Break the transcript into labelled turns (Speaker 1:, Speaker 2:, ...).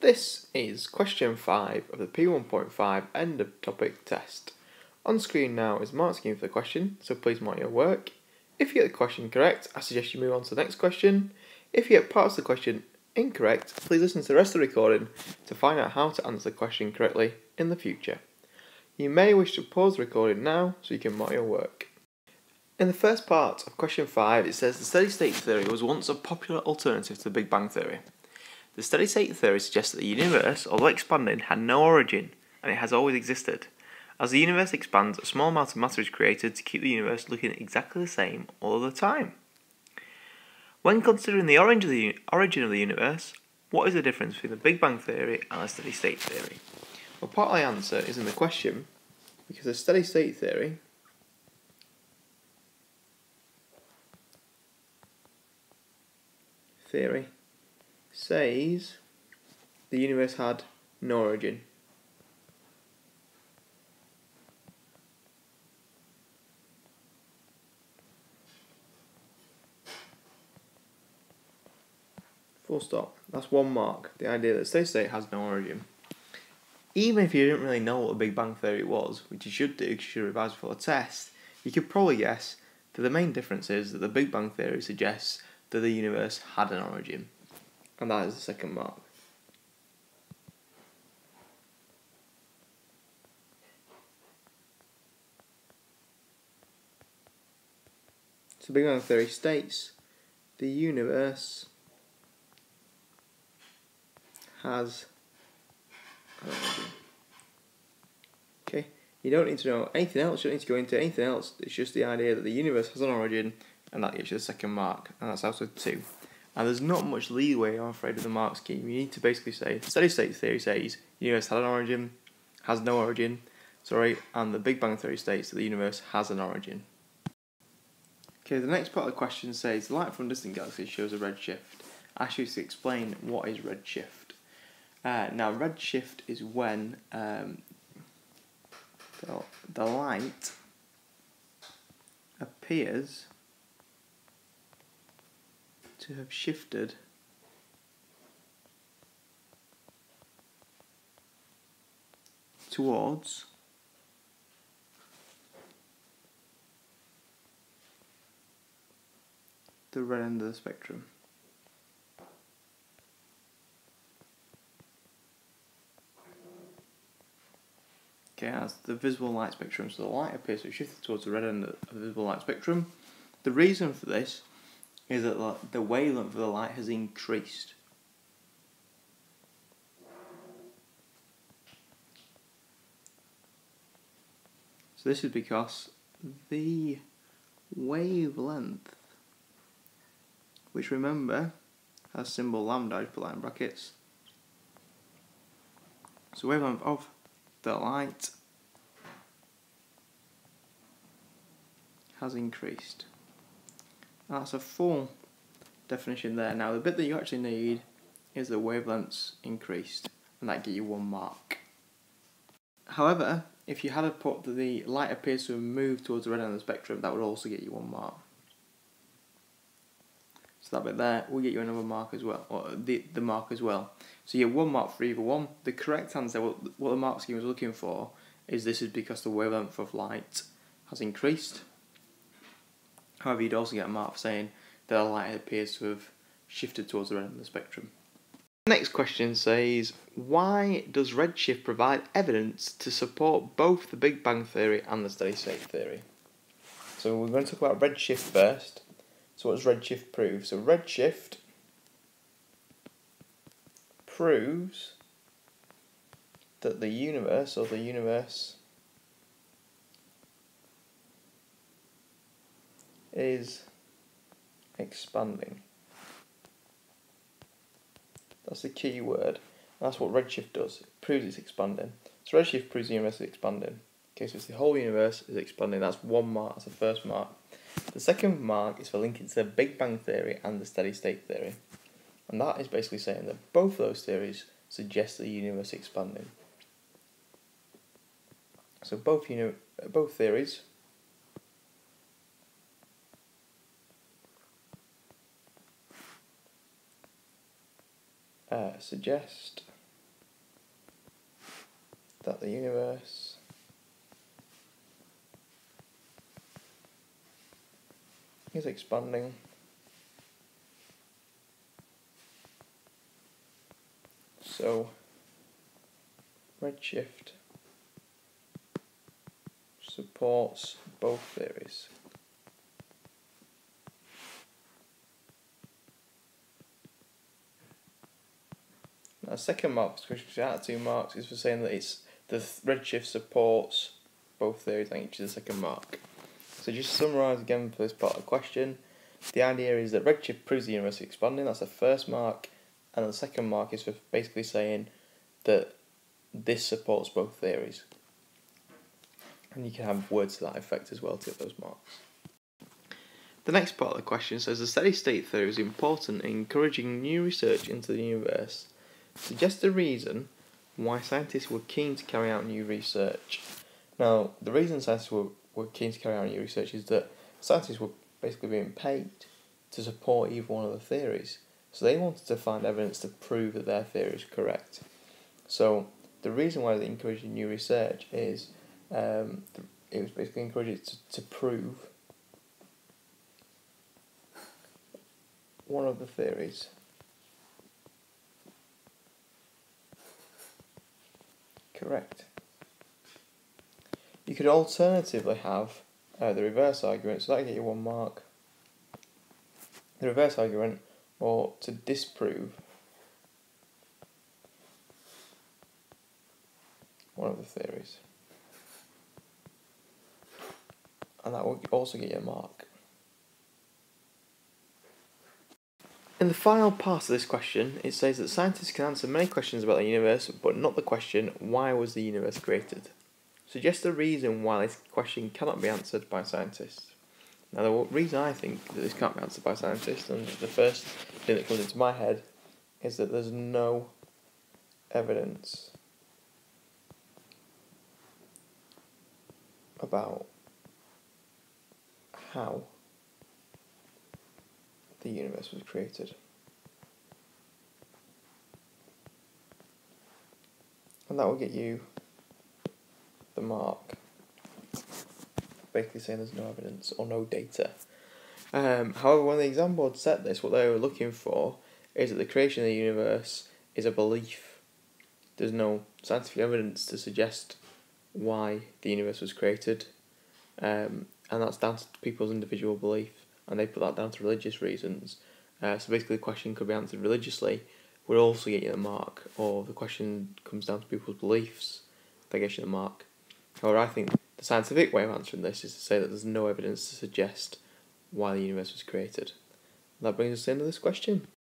Speaker 1: This is question 5 of the P1.5 end of topic test. On screen now is mark scheme for the question, so please mark your work. If you get the question correct, I suggest you move on to the next question. If you get parts of the question incorrect, please listen to the rest of the recording to find out how to answer the question correctly in the future. You may wish to pause the recording now so you can mark your work. In the first part of question 5, it says the steady state theory was once a popular alternative to the Big Bang theory. The steady state theory suggests that the universe, although expanding, had no origin and it has always existed. As the universe expands, a small amount of matter is created to keep the universe looking exactly the same all the time. When considering the origin of the, origin of the universe, what is the difference between the Big Bang theory and the steady state theory? Well, part of the answer is in the question because the steady state theory theory says the universe had no origin. Full stop. That's one mark. The idea that steady state has no origin. Even if you didn't really know what the Big Bang Theory was, which you should do because you should revise before a test, you could probably guess that the main difference is that the Big Bang Theory suggests that the universe had an origin. And that is the second mark. So Big Bang Theory states the universe has. Okay, you don't need to know anything else, you don't need to go into anything else, it's just the idea that the universe has an origin and that gives you the second mark, and that's also two. And there's not much leeway, I'm afraid, with the mark scheme. You need to basically say steady state theory says the universe had an origin, has no origin, sorry, and the Big Bang theory states that the universe has an origin. Okay, the next part of the question says light from distant galaxies shows a redshift. Ask you to explain what is redshift. Uh, now, redshift is when um, the, the light appears to have shifted towards the red end of the spectrum. Okay, as the visible light spectrum, so the light appears to shifted towards the red end of the visible light spectrum. The reason for this is that the wavelength of the light has increased. So this is because the wavelength, which remember has symbol lambda, I put that in brackets. So wavelength of the light has increased. That's a full definition there. Now the bit that you actually need is the wavelengths increased and that get you one mark. However, if you had to put the light appears to have moved towards the red end of the spectrum, that would also get you one mark. So that bit there will get you another mark as well, or the, the mark as well. So you have one mark for either one. The correct answer, what, what the mark scheme was looking for, is this is because the wavelength of light has increased However, you'd also get a mark for saying that the light appears to have shifted towards the red end of the spectrum. The next question says, why does redshift provide evidence to support both the Big Bang theory and the steady state theory? So we're going to talk about redshift first. So what does redshift prove? So redshift proves that the universe or the universe is expanding. That's the key word. That's what redshift does. It proves it's expanding. So redshift proves the universe is expanding. Okay, so it's the whole universe is expanding. That's one mark. That's the first mark. The second mark is for linking to the Big Bang theory and the steady state theory. And that is basically saying that both of those theories suggest the universe expanding. So both uni- both theories uh, suggest that the universe is expanding. So redshift supports both theories. Now, second mark, which out two marks, is for saying that it's the redshift supports both theories and each is the second mark. So just summarise again for this part of the question. The idea is that redshift proves the universe is expanding, that's the first mark, and the second mark is for basically saying that this supports both theories. And you can have words to that effect as well to get those marks. The next part of the question says the steady state theory is important in encouraging new research into the universe. Suggest a reason why scientists were keen to carry out new research. Now, the reason scientists were, were keen to carry out new research is that scientists were basically being paid to support either one of the theories. So they wanted to find evidence to prove that their theory is correct. So the reason why they encouraged new research is um, it was basically encouraged to, to prove one of the theories. Correct. You could alternatively have uh, the reverse argument, so that get you one mark. The reverse argument, or to disprove one of the theories. And that will also get you a mark. In the final part of this question, it says that scientists can answer many questions about the universe, but not the question, why was the universe created? Suggest a reason why this question cannot be answered by scientists. Now, the reason I think that this can't be answered by scientists, and the first thing that comes into my head, is that there's no evidence about how the universe was created. And that will get you the mark. Basically saying there's no evidence or no data. Um, however, when the exam board set this, what they were looking for is that the creation of the universe is a belief. There's no scientific evidence to suggest why the universe was created, um, and that's down to people's individual belief, and they put that down to religious reasons. Uh, so basically, the question could be answered religiously, would also get you the mark, or the question comes down to people's beliefs, that gets you the mark. However, I think the scientific way of answering this is to say that there's no evidence to suggest why the universe was created. That brings us to the end of this question.